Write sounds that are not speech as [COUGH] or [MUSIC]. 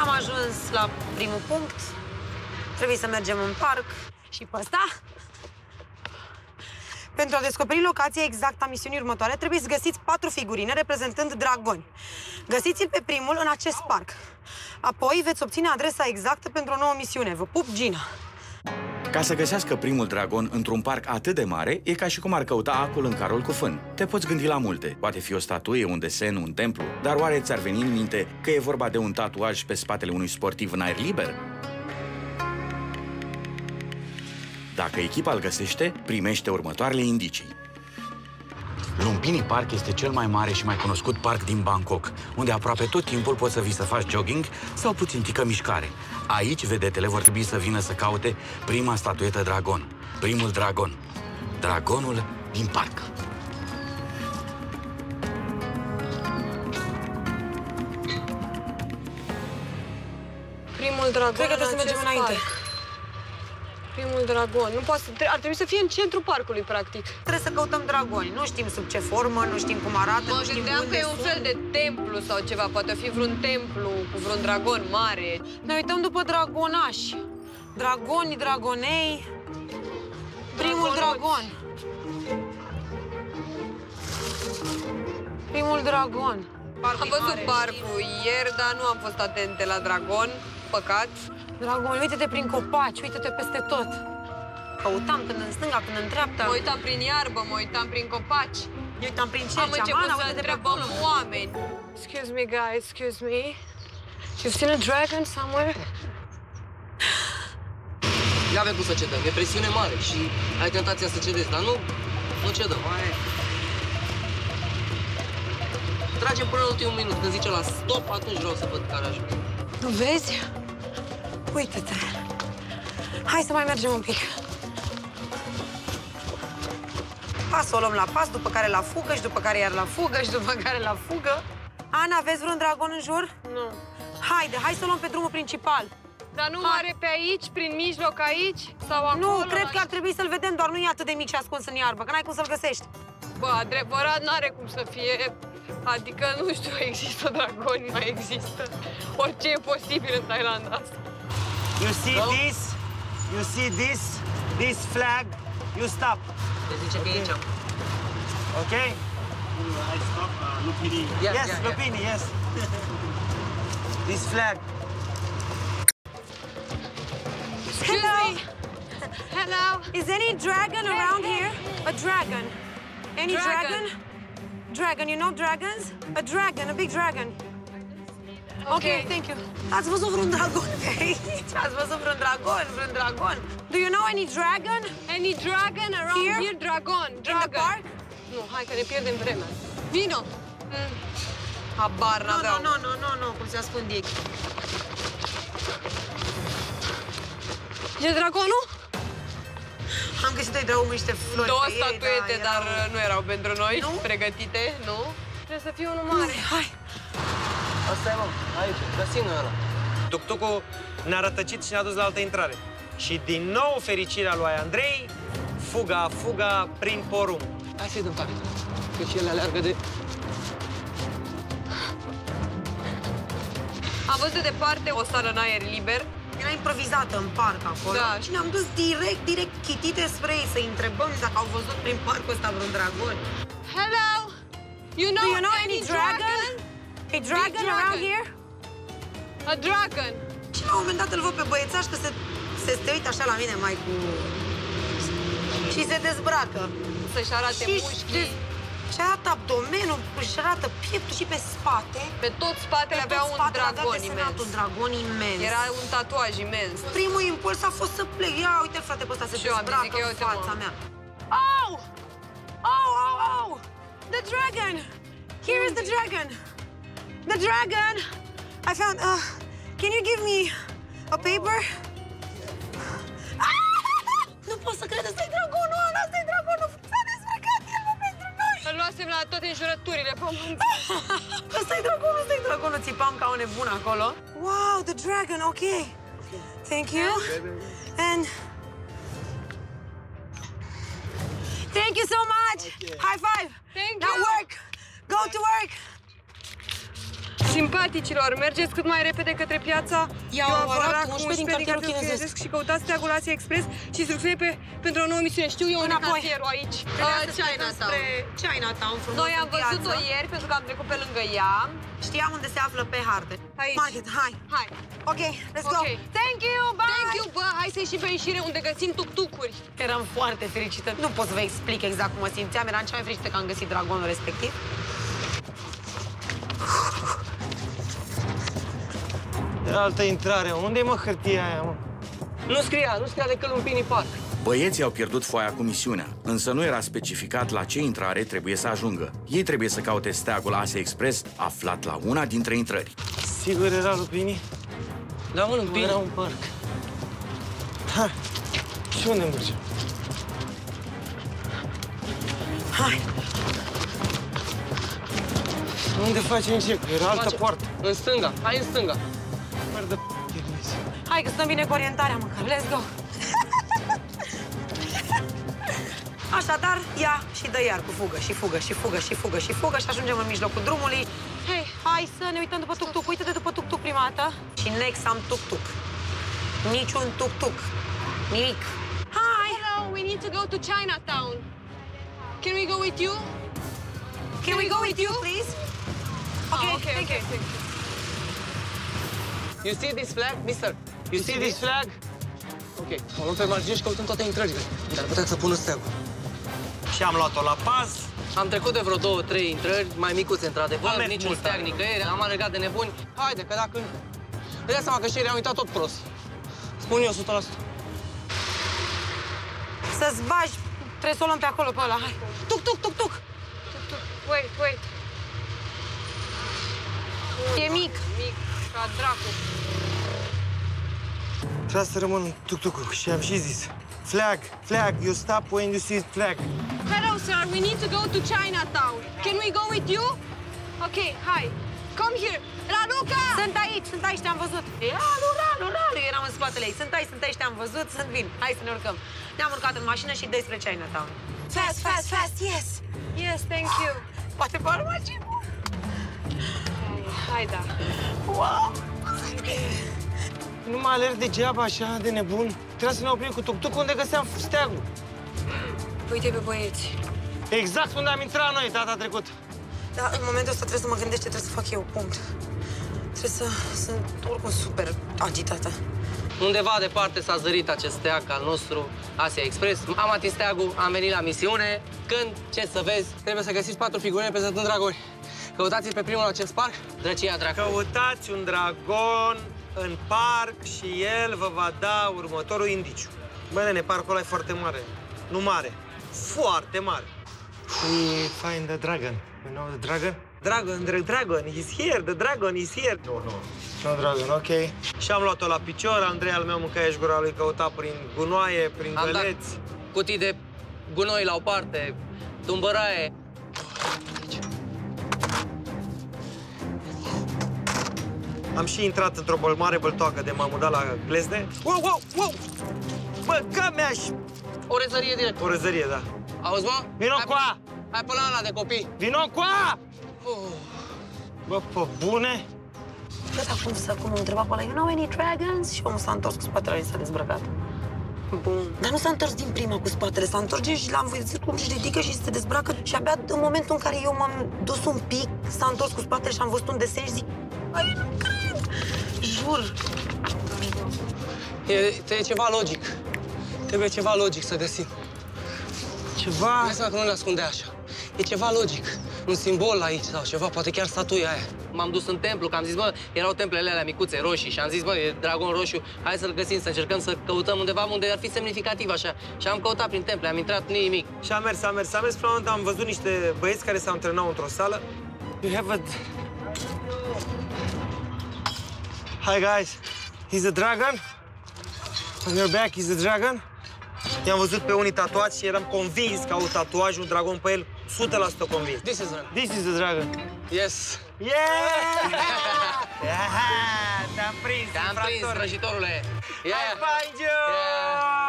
Am ajuns la primul punct. Trebuie să mergem în parc și pe ăsta. Pentru a descoperi locația exactă a misiunii următoare, trebuie să găsiți patru figurine reprezentând dragoni. Găsiți-l pe primul în acest parc. Apoi veți obține adresa exactă pentru o nouă misiune. Vă pup, Gina! Ca să găsească primul dragon într-un parc atât de mare, e ca și cum ar căuta acul în carol cu fân. Te poți gândi la multe. Poate fi o statuie, un desen, un templu. Dar oare ți-ar veni în minte că e vorba de un tatuaj pe spatele unui sportiv în aer liber? Dacă echipa îl găsește, primește următoarele indicii. Lumpini Park este cel mai mare și mai cunoscut parc din Bangkok, unde aproape tot timpul poți să vii să faci jogging sau puțin tică mișcare. Aici vedetele vor trebui să vină să caute prima statuetă dragon, primul dragon, dragonul din parc. Primul dragon Cred că trebuie în să mergem acest înainte. parc. Primul dragon. Nu poate, să- ar trebui să fie în centrul parcului, practic. Trebuie să căutăm dragoni. Nu știm sub ce formă, nu știm cum arată, Mă nu știm gândeam unde că e un sunt. fel de templu sau ceva. Poate fi vreun templu cu vreun dragon mare. Ne uităm după dragonași. Dragoni, dragonei. Primul Dragonuți. dragon. Primul dragon. Parcul Am văzut mare, parcul ieri, dar nu am fost atente la dragon. Păcat. Dragon, uite-te prin copaci, uite-te peste tot. Căutam până în stânga, până în dreapta. Mă uitam prin iarbă, mă uitam prin copaci. Ne uitam prin Am cerci. început Amana, să uite-te pe întrebăm acolo. oameni. Excuse me, guys, excuse me. You've seen a dragon somewhere? Nu avem cum să cedăm, e presiune mare și ai tentația să cedezi, dar nu, nu cedăm. Hai. Tragem până în ultimul minut, când zice la stop, atunci vreau să văd care ajunge. Nu vezi? Uite-te. Hai să mai mergem un pic. Pas o luăm la pas, după care la fugă și după care iar la fugă și după care la fugă. Ana, vezi vreun dragon în jur? Nu. Haide, hai să o luăm pe drumul principal. Dar nu Hai. are pe aici, prin mijloc aici? Sau acolo? Nu, cred la- că ar trebui să-l vedem, doar nu e atât de mic și ascuns în iarbă, că n-ai cum să-l găsești. Bă, adevărat n-are cum să fie. Adică, [LAUGHS] nu știu, există dragoni, nu există. Orice e posibil în Thailanda asta. You see Go. this? You see this? This flag? You stop. Te zice că e aici. Okay? I stop uh, Lupini. Ia, yes, ia, ia. Lupini, yes. this flag. Hello. Hello! Is any dragon around here? A dragon. Any dragon? Dragon. Dragon, you know dragons? A dragon, a big dragon. Okay, thank you. Ați văzut vreun dragon [LAUGHS] pe aici? Ați văzut vreun dragon? Vreun dragon? Do you know any dragon? Any dragon around Here? here? Dragon, In the dragon. park? Nu, hai că ne pierdem vremea. Vino! Mm. Habar Nu, n-aveau. nu, nu, nu, nu, cum se ascund ei. E dragonul? Am găsit doi dragoni cu niște flori Două pe ei, statuete, da, dar erau- nu erau pentru noi, Nu? pregătite, nu? Trebuie să fie unul mare. Hai, Asta e, mă, aici, găsim ăla. Tuctucul ne-a rătăcit și ne-a dus la altă intrare. Și din nou fericirea lui Andrei, fuga, fuga prin porum. Hai să-i dăm tare, că și ele aleargă de... Am văzut de departe o sală în aer liber. Era improvizată în parc acolo Da. și ne-am dus direct, direct chitite spre ei să întrebăm dacă au văzut prin parcul ăsta vreun dragon. Hello! You know, Do you know any dragon? A dragon dragon. around here? A dragon! Și la un moment dat îl văd pe băiețaș că se, se, se uită așa la mine mai cu... Și se dezbracă. Să-și arate și mușchii. Și arată abdomenul, își arată pieptul și pe spate. Pe tot spatele Pe avea tot un spatele dragon avea desenat imens. un dragon imens. Era un tatuaj imens. Primul impuls a fost să plec. Ia, uite frate pe ăsta, se Și eu am zis dezbracă că ia în uite, fața mă. mea. Oh! Oh, oh, oh! The dragon! Here is the dragon! The dragon! I found... Uh, can you give me a paper? Ah! Nu pot să cred, toate înjurăturile pământului. [LAUGHS] Ăsta e dragonul, ăsta e dragonul, țipam ca o nebună acolo. Wow, the dragon, ok. Thank you. And thank you so much. High five. Thank Now you. work. Go to work. Simpaticilor, mergeți cât mai repede către piața Iau Arak, 11 din 11 din cartierul cartierul chinezesc. și căutați steagul Asia Express și instrucțiune pe, pentru o nouă misiune. Știu eu unde e Înapoi. cartierul aici. Trebuia Uh, să plecăm Chinatown. spre Chinatown, frumos Noi am în piață. văzut-o ieri pentru că am trecut pe lângă ea. Știam unde se află pe hartă. Aici. Market, hai. Hai. Ok, let's Ok. go. Thank you, bye. Thank you, bă, hai să ieșim pe ieșire unde găsim tuctucuri. Eram foarte fericită. Nu pot să vă explic exact cum mă simțeam. Eram cea mai fericită că am găsit dragonul respectiv. Altă intrare. Unde e mă hârtia aia, mă? Nu scria, nu scria decât Lumpini Park. Băieții au pierdut foaia cu misiunea, însă nu era specificat la ce intrare trebuie să ajungă. Ei trebuie să caute steagul Asia Express aflat la una dintre intrări. Sigur era lupinii? Da, mă, Nu Lumpini. era un parc. Ha. Și unde mergem? Hai. Unde facem ce? Era altă Face- poartă. În stânga, hai în stânga. Merdă p***, Ionis. Hai că stăm bine cu orientarea măcar. Let's go. Așadar, ia și dă iar cu fugă și fugă și fugă și fugă și fugă și ajungem în mijlocul drumului. Hei, hai să ne uităm după tuk-tuk. Uită-te după tuk-tuk prima dată. Și next am tuk-tuk. Niciun tuk-tuk. Nimic. Hai! Hello, we need to go to Chinatown. Can we go with you? Can we go with you, please? Okay, Ah, okay, thank okay, you. Thank you. You see this flag, mister? You see this flag? Ok, o luăm pe margine și căutăm toate intrările. Dar putem să pună steagul. Și am luat-o la pas. Am trecut de vreo două, trei intrări, mai micuțe într-adevăr, Am mers niciun mult, steag da. nicăieri, am alergat de nebuni. Haide, că dacă... Îți dai seama că și ei au uitat tot prost. Spun eu 100%. Să-ți bagi, trebuie să o luăm pe acolo, pe ăla. Hai. Tuc, tuc, tuc, tuc. Wait, wait. E mic. Mic, ca dracu. Trebuia să rămân tuc-tuc și am și zis. Flag, flag, you stop when you see flag. Hello, sir. We need to go to Chinatown. Can we go with you? Okay, hi. Come here. Raluca! Sunt aici, sunt aici, te-am văzut. Ralu, ralu, ralu, eu eram în spatele ei. Sunt aici, sunt aici, te-am văzut, sunt vin. Hai să ne urcăm. Ne-am urcat în mașină și despre Chinatown. Fast, fast, fast, yes! Yes, thank you. Poate pe urmă ce... Hai, da. Wow! Nu mă alerg degeaba așa de nebun. Trebuia să ne oprim cu tuc-tuc unde găseam steagul. Uite pe băieți. Exact unde am intrat noi data trecută. Da, în momentul ăsta trebuie să mă gândesc ce trebuie să fac eu, punct. Trebuie să... Sunt oricum super agitată. Undeva departe s-a zărit acest steag al nostru, Asia Express. Am atins steagul, am venit la misiune. Când, ce să vezi, trebuie să găsiți patru figurine prezentând dragoni. Căutați pe primul acest parc, drăcia dracu. Căutați un dragon în parc și el vă va da următorul indiciu. Bă, nene, parcul ăla e foarte mare. Nu mare, foarte mare. We find the dragon. You know the dragon? Dragon, the dragon, he's here, the dragon is here. No, no. No dragon, ok. Și am luat-o la picior, Andrei al meu mâncăia și gura lui căuta prin gunoaie, prin Am dat găleți. cutii de gunoi la o parte, tumbăraie. Am și intrat într-o băl mare băltoacă de m-am mutat la glezne. Wow, wow, wow! Bă, că mi-aș... O rezărie direct. O răzărie, da. Auzi, mă? Vino Hai cu a! pe- Hai pe la ăla de copii. Vino cu a! Bă, pe bune? Bă, dar cum să, cum am întrebat pe ăla, you know any dragons? Și omul s-a întors cu spatele și s-a dezbrăcat. Bun. Dar nu s-a întors din prima cu spatele, s-a întors și l-am văzut cum își ridică și se dezbracă și abia în momentul în care eu m-am dus un pic, s-a întors cu spatele și am văzut un desen și zic, Băi, nu cred! Jur! E, e ceva logic. Trebuie ceva logic să găsim. Ceva... Hai seama că nu le ascunde așa. E ceva logic. Un simbol aici sau ceva, poate chiar statuia aia. M-am dus în templu, că am zis, bă, erau templele alea micuțe, roșii, și am zis, bă, e dragon roșu, hai să-l găsim, să încercăm să căutăm undeva unde ar fi semnificativ așa. Și am căutat prin temple, am intrat nimic. Și am mers, am mers, am mers, până la un moment am văzut niște băieți care se antrenau într-o sală. You have a... Hi, guys. He's a dragon. On your back is a dragon. I-am văzut pe unii tatuați și eram convins că au tatuaj un dragon pe el, 100% convins. This is dragon. This is the dragon. Yes. Yeah! [LAUGHS] yeah! Te-am prins, Te-am prins, infractor. vrăjitorule. I find you! Yeah.